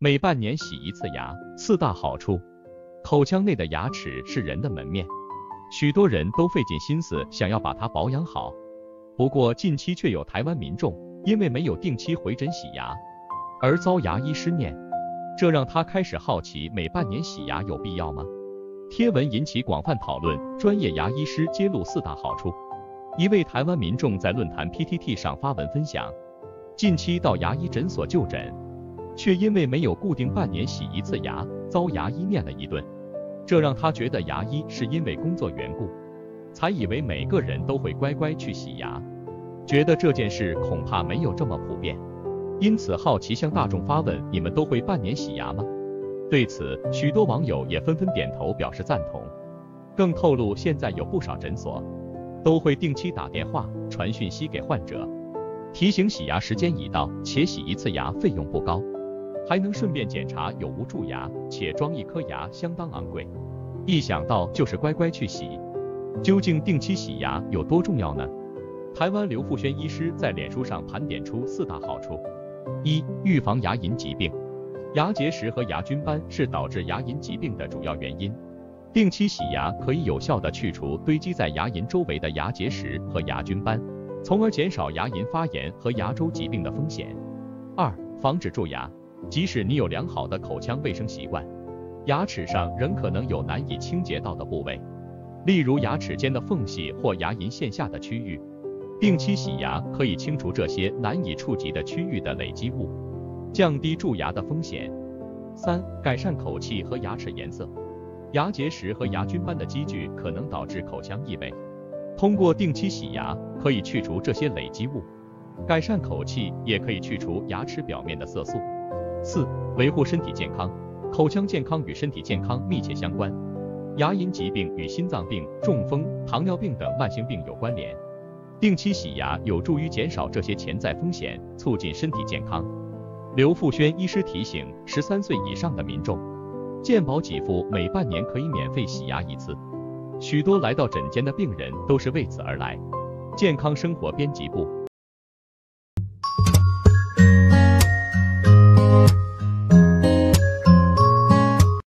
每半年洗一次牙，四大好处。口腔内的牙齿是人的门面，许多人都费尽心思想要把它保养好。不过近期却有台湾民众因为没有定期回诊洗牙，而遭牙医失念，这让他开始好奇每半年洗牙有必要吗？贴文引起广泛讨论，专业牙医师揭露四大好处。一位台湾民众在论坛 PTT 上发文分享，近期到牙医诊所就诊，却因为没有固定半年洗一次牙，遭牙医念了一顿。这让他觉得牙医是因为工作缘故，才以为每个人都会乖乖去洗牙，觉得这件事恐怕没有这么普遍，因此好奇向大众发问：你们都会半年洗牙吗？对此，许多网友也纷纷点头表示赞同，更透露现在有不少诊所。都会定期打电话传讯息给患者，提醒洗牙时间已到，且洗一次牙费用不高，还能顺便检查有无蛀牙，且装一颗牙相当昂贵。一想到就是乖乖去洗。究竟定期洗牙有多重要呢？台湾刘富轩医师在脸书上盘点出四大好处：一、预防牙龈疾病，牙结石和牙菌斑是导致牙龈疾病的主要原因。定期洗牙可以有效的去除堆积在牙龈周围的牙结石和牙菌斑，从而减少牙龈发炎和牙周疾病的风险。二、防止蛀牙。即使你有良好的口腔卫生习惯，牙齿上仍可能有难以清洁到的部位，例如牙齿间的缝隙或牙龈线下的区域。定期洗牙可以清除这些难以触及的区域的累积物，降低蛀牙的风险。三、改善口气和牙齿颜色。牙结石和牙菌斑的积聚可能导致口腔异味，通过定期洗牙可以去除这些累积物，改善口气，也可以去除牙齿表面的色素。四、维护身体健康，口腔健康与身体健康密切相关，牙龈疾病与心脏病、中风、糖尿病等慢性病有关联，定期洗牙有助于减少这些潜在风险，促进身体健康。刘富轩医师提醒十三岁以上的民众。健保给付每半年可以免费洗牙一次，许多来到诊间的病人都是为此而来。健康生活编辑部。